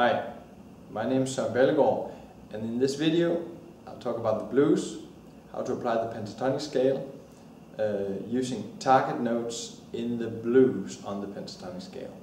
Hi, my name is Søren Ballegaard and in this video I'll talk about the blues, how to apply the pentatonic scale uh, using target notes in the blues on the pentatonic scale.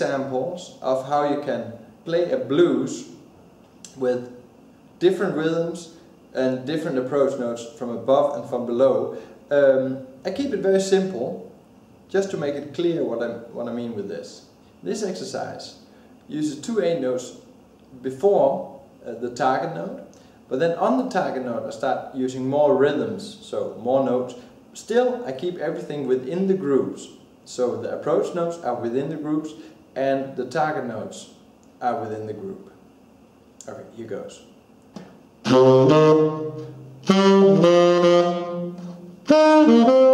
Examples of how you can play a blues with different rhythms and different approach notes from above and from below. Um, I keep it very simple just to make it clear what, i what I mean with this. This exercise uses two A notes before uh, the target note, but then on the target note I start using more rhythms, so more notes. Still, I keep everything within the groups. So the approach notes are within the groups and the target notes are within the group. Okay, here goes.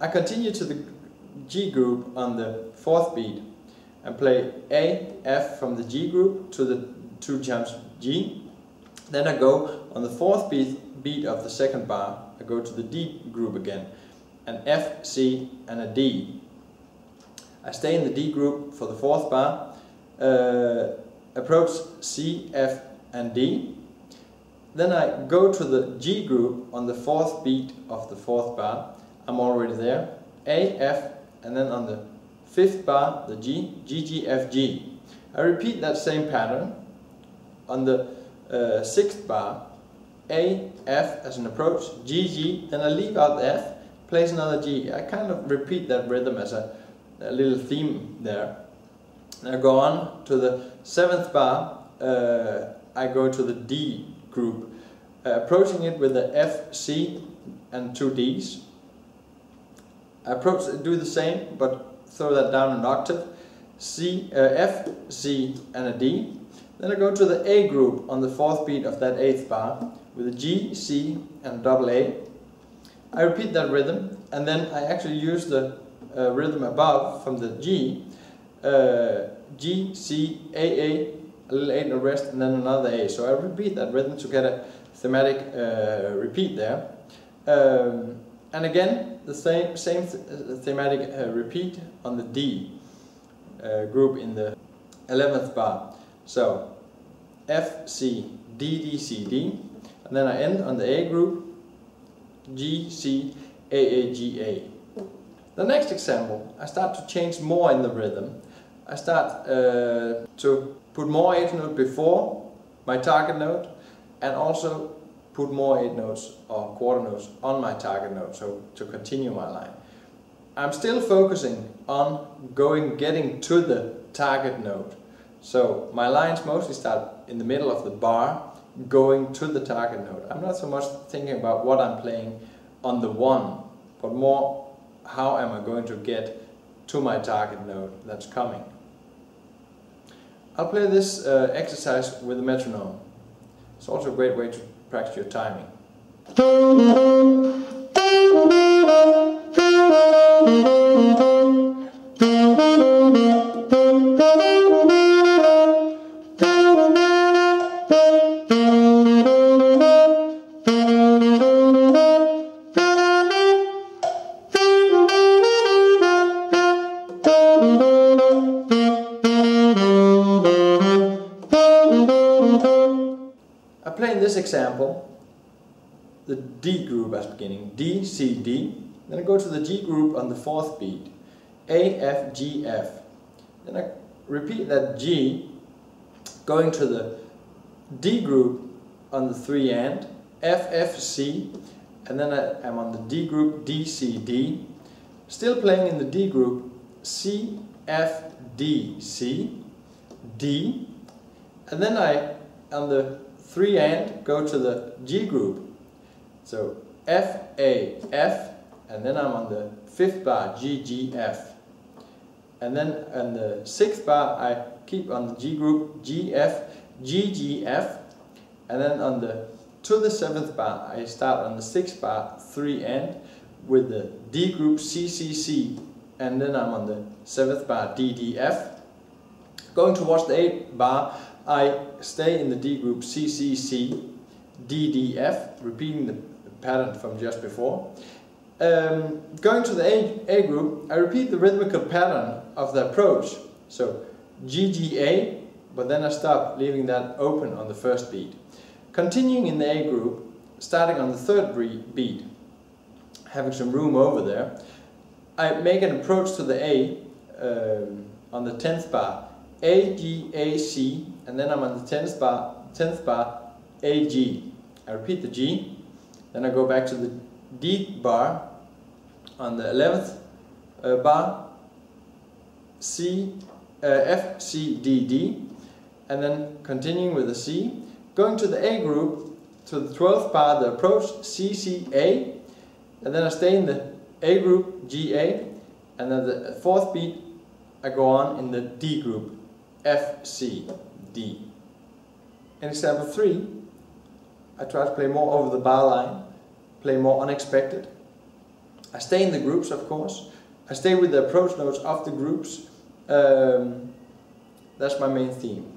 I continue to the G group on the fourth beat and play A, F from the G group to the two jumps G. Then I go on the fourth beat, beat of the second bar, I go to the D group again, an F, C and a D. I stay in the D group for the fourth bar, uh, approach C, F and D. Then I go to the G group on the fourth beat of the fourth bar. I'm already there. A, F, and then on the fifth bar, the G, G, G, F, G. I repeat that same pattern. On the uh, sixth bar, A, F as an approach, G, G, then I leave out the F, place another G. I kind of repeat that rhythm as a, a little theme there. And I go on to the seventh bar, uh, I go to the D group, uh, approaching it with the F, C and two Ds. I approach, do the same, but throw that down an octave. C, uh, F, C and a D. Then I go to the A group on the fourth beat of that eighth bar with a G, C and a double A. I repeat that rhythm and then I actually use the uh, rhythm above from the G, uh, G, C, A, A, a little A in the rest and then another A. So I repeat that rhythm to get a thematic uh, repeat there. Um, and again, the same, same th thematic uh, repeat on the D uh, group in the 11th bar. So F, C, D, D, C, D. And then I end on the A group, G, C, A, A, G, A. The next example, I start to change more in the rhythm. I start uh, to put more eighth note before my target note and also put more eighth notes or quarter notes on my target note so to continue my line. I'm still focusing on going getting to the target note. So my lines mostly start in the middle of the bar going to the target note. I'm not so much thinking about what I'm playing on the one but more how am I going to get to my target note that's coming. I'll play this uh, exercise with a metronome. It's also a great way to practice your timing. Play in this example the D group as beginning, D, C, D. Then I go to the G group on the fourth beat, A, F, G, F. Then I repeat that G, going to the D group on the three and, F, F, C, and then I am on the D group, D, C, D. Still playing in the D group, C, F, D, C, D, and then I, on the three and, go to the G group. So F, A, F, and then I'm on the fifth bar, G, G, F. And then on the sixth bar, I keep on the G group, G, F, G, G, F. And then on the, to the seventh bar, I start on the sixth bar, three and, with the D group, C, C, C. And then I'm on the seventh bar, D, D, F. Going towards the eighth bar, I stay in the D group, C, C, C, D, D, F, repeating the pattern from just before. Um, going to the A, A group, I repeat the rhythmical pattern of the approach. So G, G, A, but then I stop, leaving that open on the first beat. Continuing in the A group, starting on the third beat, having some room over there, I make an approach to the A um, on the 10th bar, A, G, A, C, and then I'm on the 10th bar, 10th bar, A, G. I repeat the G, then I go back to the D bar on the 11th uh, bar, C, uh, F, C, D, D, and then continuing with the C, going to the A group, to the 12th bar, the approach, C, C, A, and then I stay in the A group, G, A, and then the fourth beat, I go on in the D group, F, C, D. In example 3, I try to play more over the bar line, play more unexpected. I stay in the groups, of course. I stay with the approach notes of the groups. Um, that's my main theme.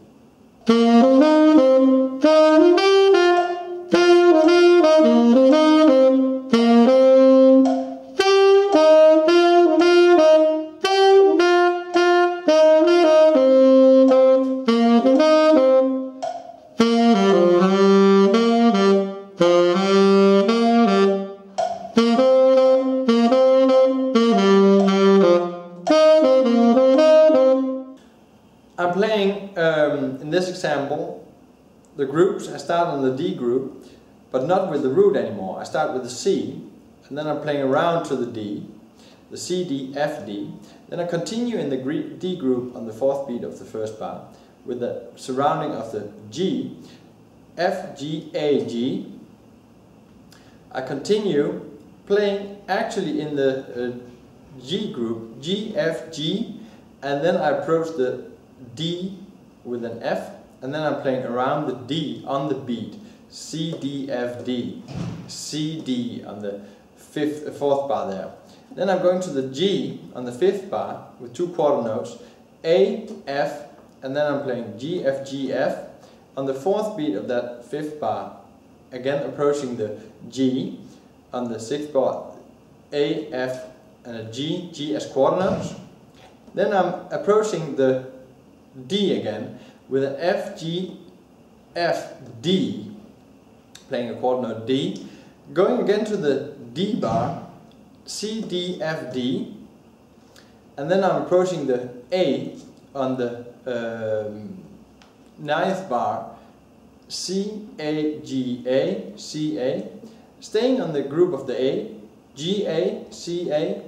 This example, the groups, I start on the D group, but not with the root anymore. I start with the C, and then I'm playing around to the D, the C, D, F, D. Then I continue in the D group on the fourth beat of the first bar, with the surrounding of the G, F, G, A, G. I continue playing actually in the uh, G group, G, F, G, and then I approach the D with an F, and then I'm playing around the D on the beat. C, D, F, D. C, D on the fifth, uh, fourth bar there. Then I'm going to the G on the fifth bar with two quarter notes. A, F, and then I'm playing G, F, G, F. On the fourth beat of that fifth bar, again approaching the G. On the sixth bar, A, F, and a G, G as quarter notes. Then I'm approaching the D again with an F, G, F, D, playing a chord note D, going again to the D bar, C, D, F, D, and then I'm approaching the A on the um, ninth bar, C, A, G, A, C, A, staying on the group of the A, G, A, C, A,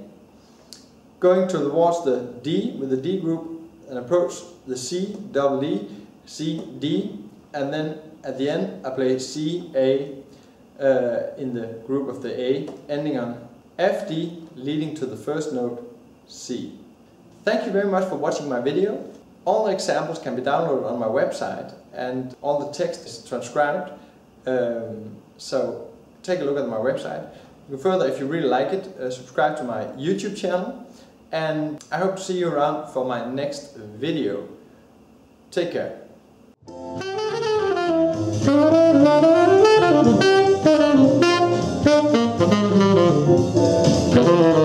going towards the D with the D group and approach the C, double D, C, D, and then at the end I play C, A uh, in the group of the A, ending on F, D, leading to the first note C. Thank you very much for watching my video. All the examples can be downloaded on my website and all the text is transcribed. Um, so take a look at my website. Further, if you really like it, uh, subscribe to my YouTube channel and I hope to see you around for my next video. Take care.